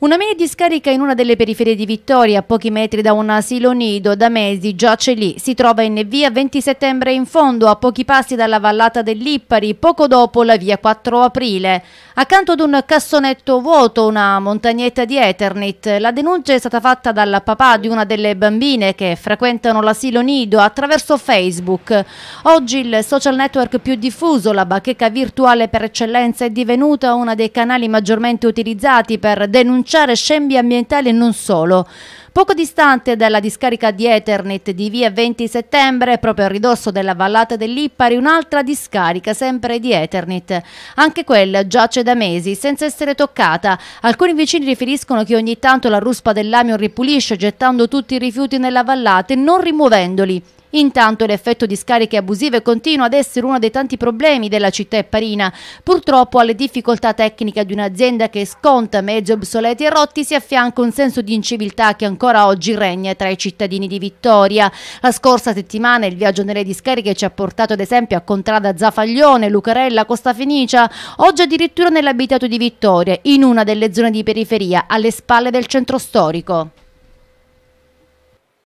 Una mini discarica in una delle periferie di Vittoria, a pochi metri da un asilo nido, da mesi giace lì. Si trova in via 20 settembre in fondo, a pochi passi dalla vallata dell'Ippari, poco dopo la via 4 aprile. Accanto ad un cassonetto vuoto, una montagnetta di Eternit. La denuncia è stata fatta dal papà di una delle bambine che frequentano l'asilo nido attraverso Facebook. Oggi il social network più diffuso, la bacheca virtuale per eccellenza, è divenuta uno dei canali maggiormente utilizzati per denunciare denunciare scembi ambientali e non solo. Poco distante dalla discarica di Ethernet di via 20 settembre, proprio a ridosso della vallata dell'Ippari, un'altra discarica sempre di Ethernet. Anche quella giace da mesi, senza essere toccata. Alcuni vicini riferiscono che ogni tanto la ruspa dell'amion ripulisce gettando tutti i rifiuti nella vallata e non rimuovendoli. Intanto l'effetto di scariche abusive continua ad essere uno dei tanti problemi della città epparina. Purtroppo alle difficoltà tecniche di un'azienda che sconta mezzi obsoleti e rotti si affianca un senso di inciviltà che ancora oggi regna tra i cittadini di Vittoria. La scorsa settimana il viaggio nelle discariche ci ha portato ad esempio a Contrada Zafaglione, Lucarella, Costa Fenicia, oggi addirittura nell'abitato di Vittoria, in una delle zone di periferia, alle spalle del centro storico.